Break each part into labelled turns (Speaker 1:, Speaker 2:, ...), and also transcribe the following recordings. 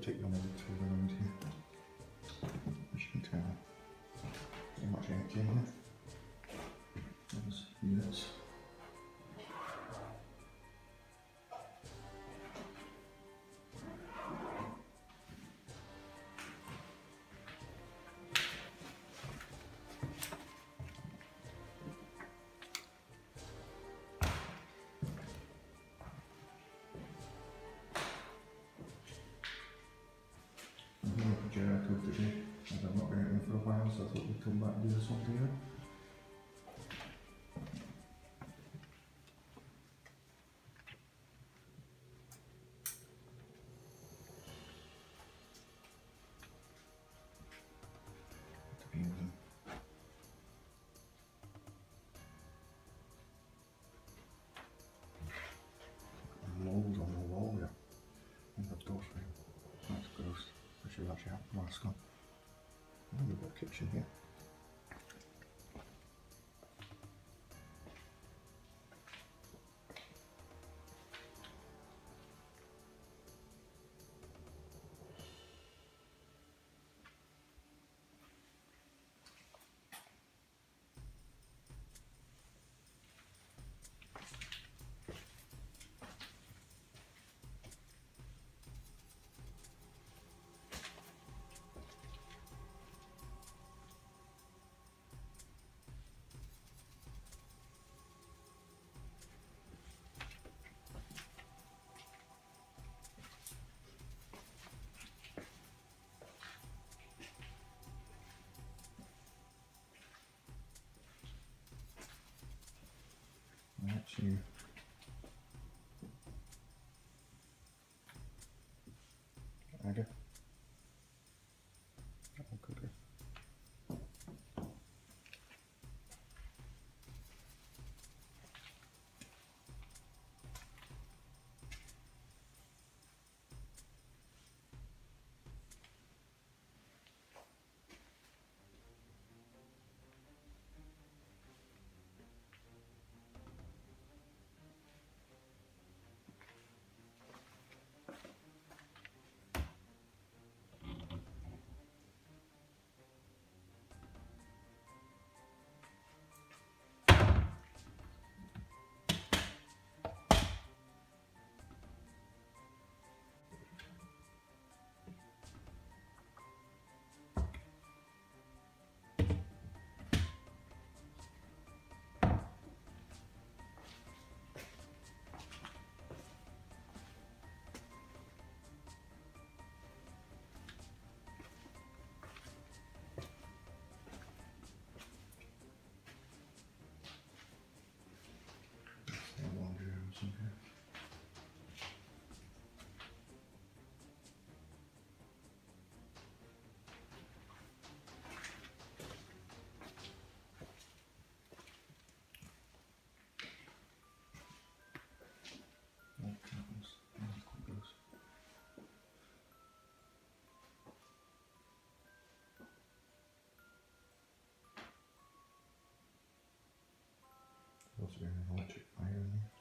Speaker 1: take them little to around here. As you can tell, pretty much empty in here. House. I thought we'd come back and kitchen here. That's Be an electric fire in there.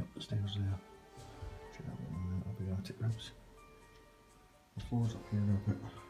Speaker 1: Up the stairs there. Check that one, that'll be attic rooms. The floors up here a bit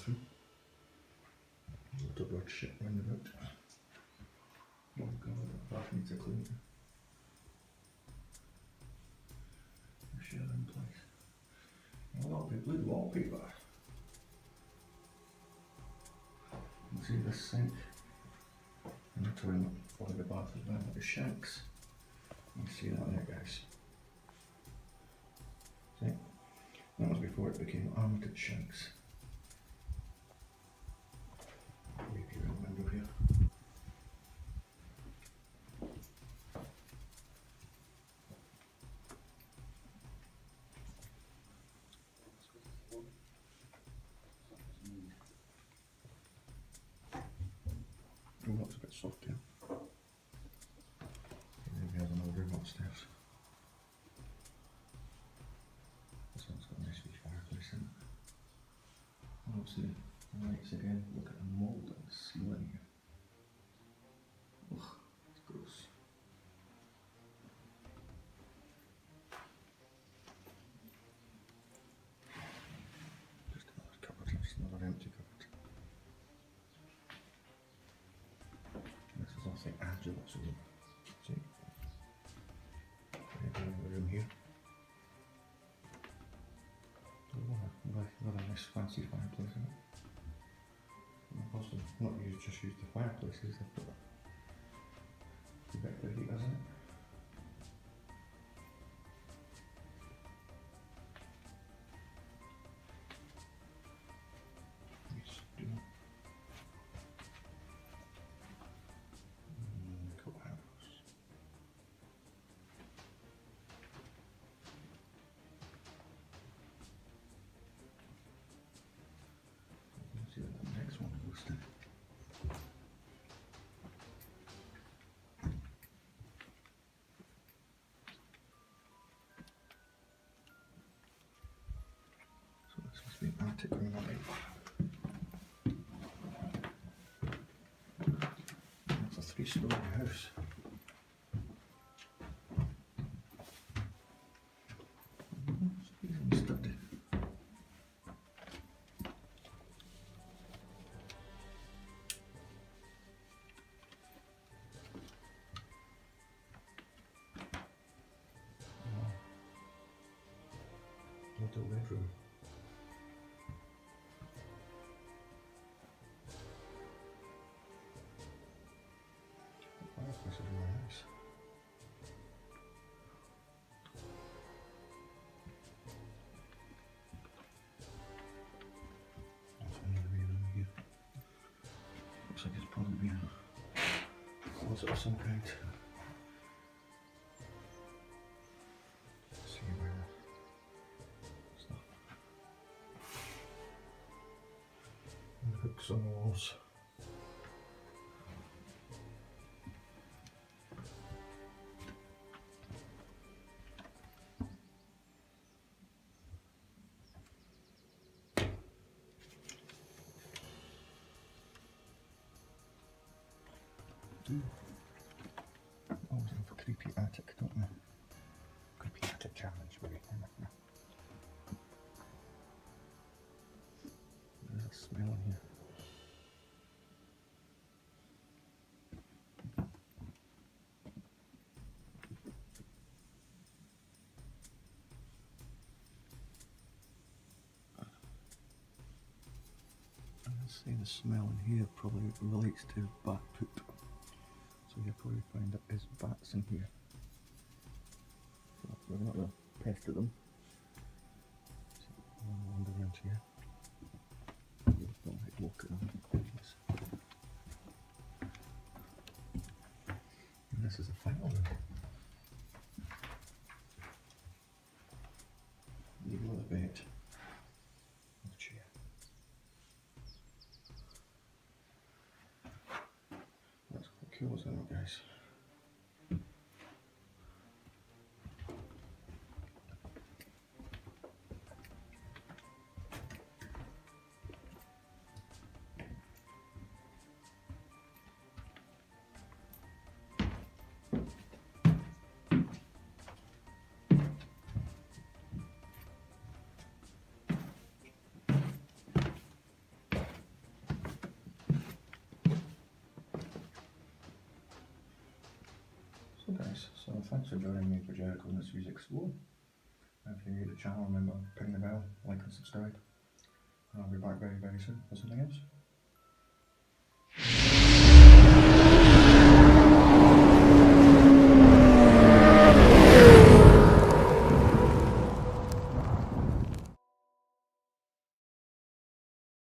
Speaker 1: bathroom. Double shit round about. Oh god, that bath needs a clean. Shit in place. I love the blue wallpaper. see the sink and the toilet or the bath as well, the shanks. You see that there guys. See? That was before it became Armitage Shanks. Oh, that's a bit soft here. Maybe has another room upstairs. This one's got a nice wee fireplace in it. And obviously, the lights again, look at the mould the ceiling here. Is also Angela's room. See? We have another room here. Oh, another, another nice fancy fireplace in it. And Also, not use, just use the fireplaces, they've got a It's a three-story house. Little bedroom. A of some kind. On the walls. for creepy attic, don't we? Creepy attic challenge, maybe. There's a smell in here. I say the smell in here probably relates to bat poop. So you'll probably find that there's bats in here. We're not going to pester them. So wander around here. Not like walk around. Yes. And this is a final room. Leave another bed. A chair. Quite cool, isn't guys? Guys, so thanks for joining me for Jericho Mysteries Explore. If you're new to the channel, remember ping the bell, like and subscribe. And I'll be back very very soon for something else.